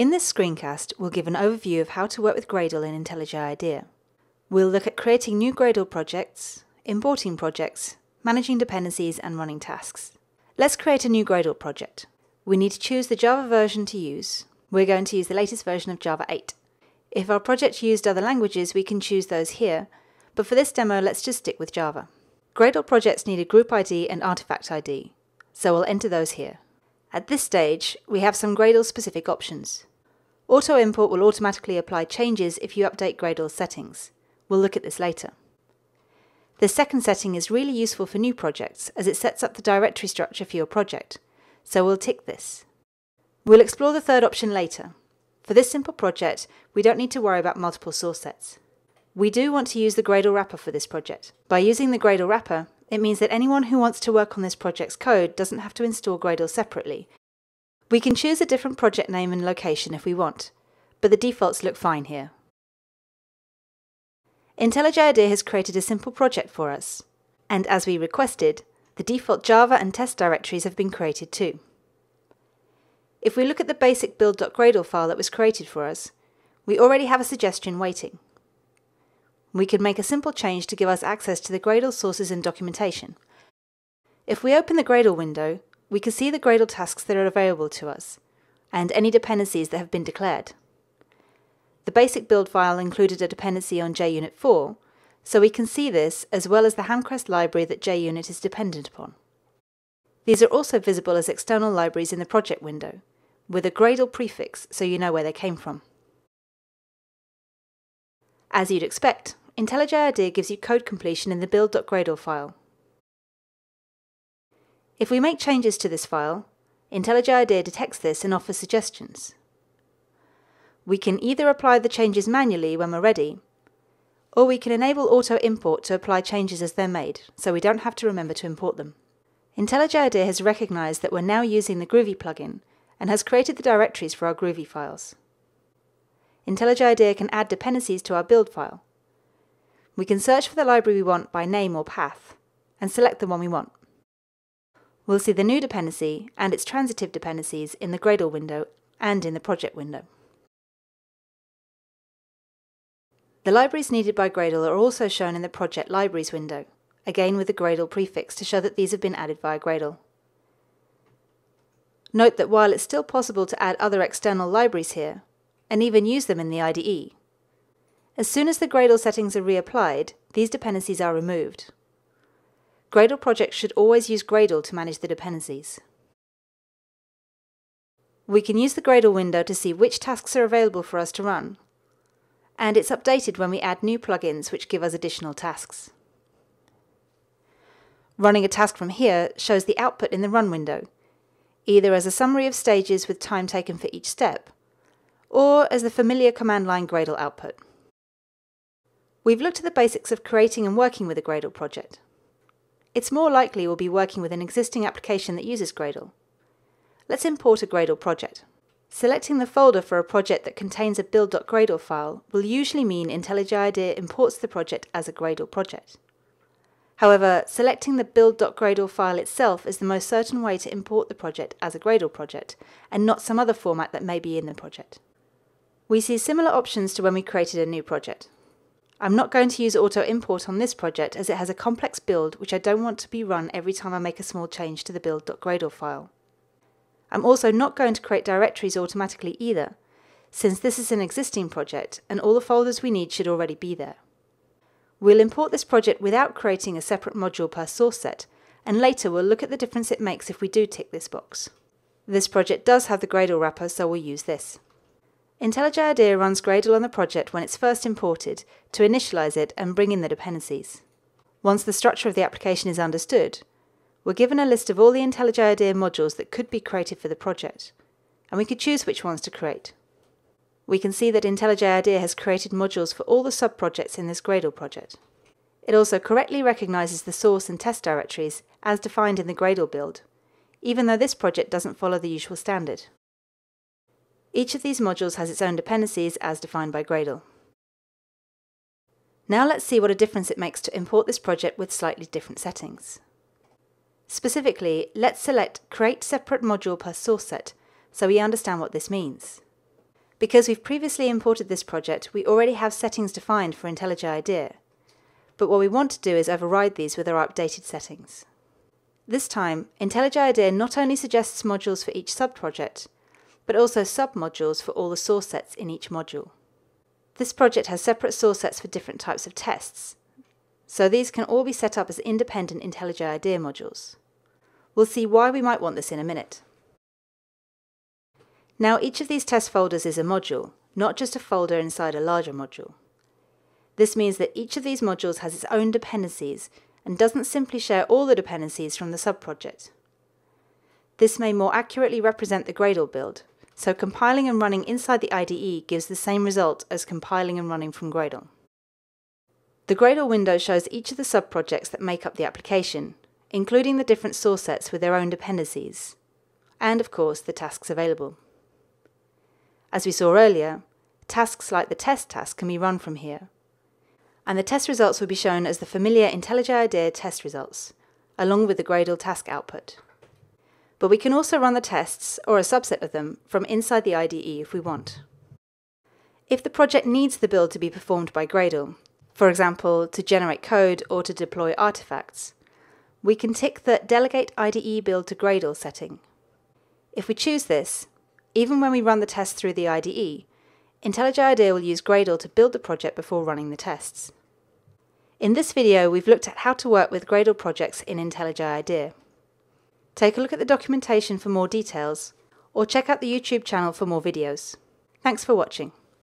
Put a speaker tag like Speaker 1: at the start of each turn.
Speaker 1: In this screencast, we'll give an overview of how to work with Gradle in IntelliJ IDEA. We'll look at creating new Gradle projects, importing projects, managing dependencies and running tasks. Let's create a new Gradle project. We need to choose the Java version to use. We're going to use the latest version of Java 8. If our project used other languages, we can choose those here, but for this demo, let's just stick with Java. Gradle projects need a group ID and artifact ID, so we'll enter those here. At this stage, we have some Gradle specific options. Auto import will automatically apply changes if you update Gradle's settings. We'll look at this later. The second setting is really useful for new projects as it sets up the directory structure for your project, so we'll tick this. We'll explore the third option later. For this simple project, we don't need to worry about multiple source sets. We do want to use the Gradle wrapper for this project. By using the Gradle wrapper, it means that anyone who wants to work on this project's code doesn't have to install Gradle separately. We can choose a different project name and location if we want, but the defaults look fine here. IntelliJ IDEA has created a simple project for us, and as we requested, the default Java and test directories have been created too. If we look at the basic build.gradle file that was created for us, we already have a suggestion waiting. We could make a simple change to give us access to the Gradle sources and documentation. If we open the Gradle window, we can see the Gradle tasks that are available to us, and any dependencies that have been declared. The basic build file included a dependency on JUnit 4, so we can see this as well as the Hamcrest library that JUnit is dependent upon. These are also visible as external libraries in the project window, with a Gradle prefix so you know where they came from. As you'd expect, IntelliJ IDEA gives you code completion in the build.gradle file. If we make changes to this file, IntelliJ IDEA detects this and offers suggestions. We can either apply the changes manually when we're ready, or we can enable auto import to apply changes as they're made, so we don't have to remember to import them. IntelliJ IDEA has recognized that we're now using the Groovy plugin and has created the directories for our Groovy files. IntelliJ IDEA can add dependencies to our build file. We can search for the library we want by name or path, and select the one we want. We'll see the new dependency and its transitive dependencies in the Gradle window and in the project window. The libraries needed by Gradle are also shown in the Project Libraries window, again with the Gradle prefix to show that these have been added via Gradle. Note that while it's still possible to add other external libraries here, and even use them in the IDE, as soon as the Gradle settings are reapplied, these dependencies are removed. Gradle projects should always use Gradle to manage the dependencies. We can use the Gradle window to see which tasks are available for us to run, and it's updated when we add new plugins which give us additional tasks. Running a task from here shows the output in the Run window, either as a summary of stages with time taken for each step, or as the familiar command line Gradle output. We've looked at the basics of creating and working with a Gradle project. It's more likely we'll be working with an existing application that uses Gradle. Let's import a Gradle project. Selecting the folder for a project that contains a build.gradle file will usually mean IntelliJ IDEA imports the project as a Gradle project. However, selecting the build.gradle file itself is the most certain way to import the project as a Gradle project, and not some other format that may be in the project. We see similar options to when we created a new project. I'm not going to use auto import on this project as it has a complex build which I don't want to be run every time I make a small change to the build.gradle file. I'm also not going to create directories automatically either, since this is an existing project and all the folders we need should already be there. We'll import this project without creating a separate module per source set, and later we'll look at the difference it makes if we do tick this box. This project does have the Gradle wrapper, so we'll use this. IntelliJ IDEA runs Gradle on the project when it's first imported to initialize it and bring in the dependencies. Once the structure of the application is understood, we're given a list of all the IntelliJ IDEA modules that could be created for the project, and we could choose which ones to create. We can see that IntelliJ IDEA has created modules for all the sub-projects in this Gradle project. It also correctly recognizes the source and test directories as defined in the Gradle build, even though this project doesn't follow the usual standard. Each of these modules has its own dependencies as defined by Gradle. Now let's see what a difference it makes to import this project with slightly different settings. Specifically, let's select Create Separate Module per Source Set so we understand what this means. Because we've previously imported this project, we already have settings defined for IntelliJ IDEA, but what we want to do is override these with our updated settings. This time, IntelliJ IDEA not only suggests modules for each subproject, but also submodules for all the source sets in each module. This project has separate source sets for different types of tests, so these can all be set up as independent IntelliJ IDEA modules. We'll see why we might want this in a minute. Now each of these test folders is a module, not just a folder inside a larger module. This means that each of these modules has its own dependencies and doesn't simply share all the dependencies from the subproject. This may more accurately represent the Gradle build, so compiling and running inside the IDE gives the same result as compiling and running from Gradle. The Gradle window shows each of the subprojects that make up the application, including the different source sets with their own dependencies, and of course the tasks available. As we saw earlier, tasks like the test task can be run from here. And the test results will be shown as the familiar IntelliJ IDEA test results, along with the Gradle task output. But we can also run the tests, or a subset of them, from inside the IDE if we want. If the project needs the build to be performed by Gradle, for example, to generate code or to deploy artifacts, we can tick the Delegate IDE Build to Gradle setting. If we choose this, even when we run the test through the IDE, IntelliJ IDEA will use Gradle to build the project before running the tests. In this video, we've looked at how to work with Gradle projects in IntelliJ IDEA. Take a look at the documentation for more details, or check out the YouTube channel for more videos. Thanks for watching.